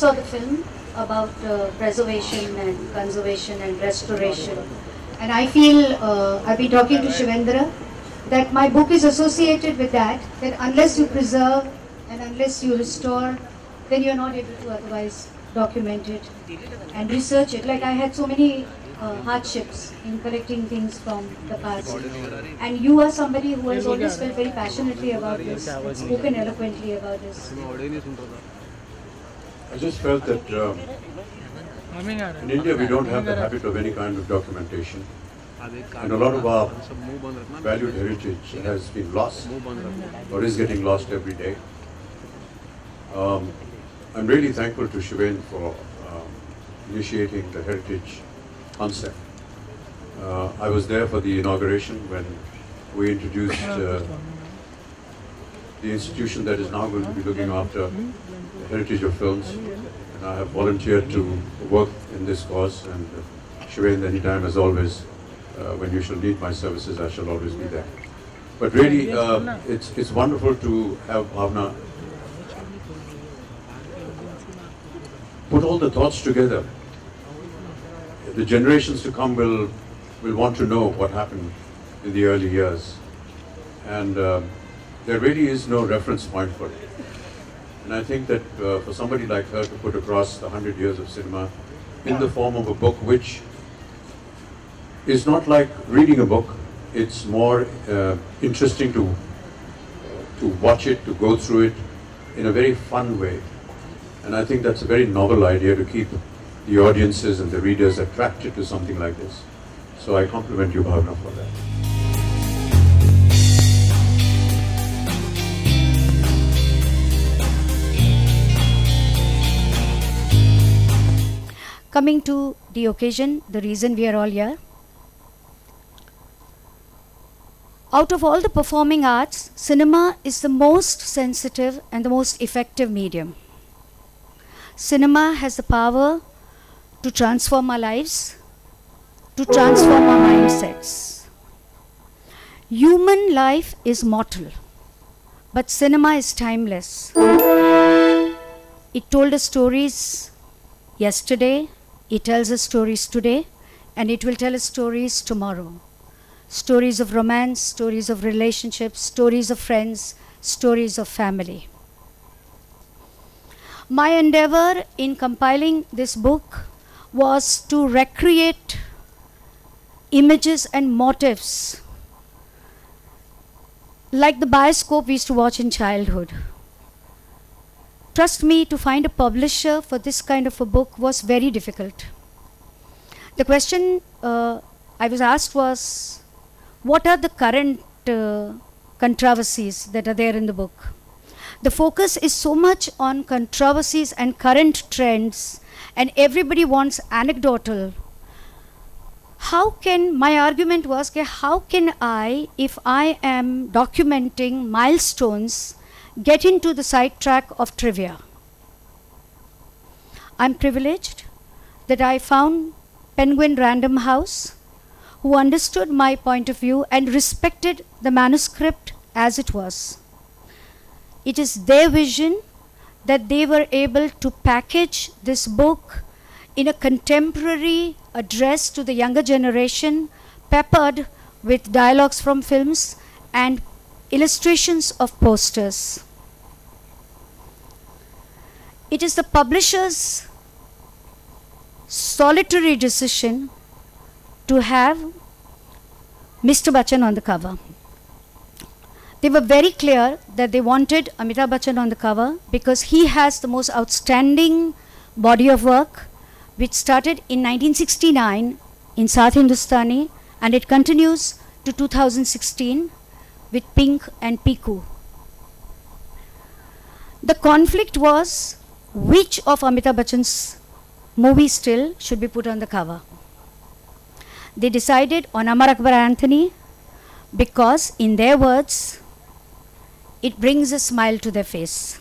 saw the film about uh, preservation and conservation and restoration. And I feel, uh, I've been talking to Shivendra, that my book is associated with that, that unless you preserve and unless you restore, then you're not able to otherwise document it and research it. Like I had so many uh, hardships in collecting things from the past. And you are somebody who has always felt very passionately about this, spoken eloquently about this. I just felt that um, in India we don't have the habit of any kind of documentation. And a lot of our valued heritage has been lost or is getting lost every day. Um, I'm really thankful to Shiven for um, initiating the heritage concept. Uh, I was there for the inauguration when we introduced uh, the institution that is now going to be looking after the heritage of films. And I have volunteered to work in this cause and uh, Shiven, anytime as always, uh, when you shall need my services, I shall always be there. But really, uh, it's, it's wonderful to have Bhawana put all the thoughts together. The generations to come will, will want to know what happened in the early years. And uh, there really is no reference point for it. And I think that uh, for somebody like her to put across the 100 years of cinema in the form of a book which is not like reading a book, it's more uh, interesting to, to watch it, to go through it in a very fun way. And I think that's a very novel idea to keep the audiences and the readers attracted to something like this. So I compliment you, Bhawana, for that. Coming to the occasion, the reason we are all here. Out of all the performing arts, cinema is the most sensitive and the most effective medium. Cinema has the power to transform our lives, to transform our mindsets. Human life is mortal, but cinema is timeless. It told us stories yesterday, it tells us stories today, and it will tell us stories tomorrow. Stories of romance, stories of relationships, stories of friends, stories of family. My endeavor in compiling this book was to recreate images and motifs like the bioscope we used to watch in childhood. Trust me, to find a publisher for this kind of a book was very difficult. The question uh, I was asked was, what are the current uh, controversies that are there in the book? The focus is so much on controversies and current trends, and everybody wants anecdotal. How can, my argument was, okay, how can I, if I am documenting milestones, get into the sidetrack of trivia? I'm privileged that I found Penguin Random House, who understood my point of view and respected the manuscript as it was. It is their vision that they were able to package this book in a contemporary address to the younger generation, peppered with dialogues from films and illustrations of posters. It is the publisher's solitary decision to have Mr. Bachchan on the cover. They were very clear that they wanted Amitabh Bachchan on the cover because he has the most outstanding body of work which started in 1969 in Saat Hindustani and it continues to 2016 with Pink and Piku. The conflict was which of Amitabh Bachchan's movies still should be put on the cover. They decided on Amar Akbar Anthony because, in their words, it brings a smile to their face.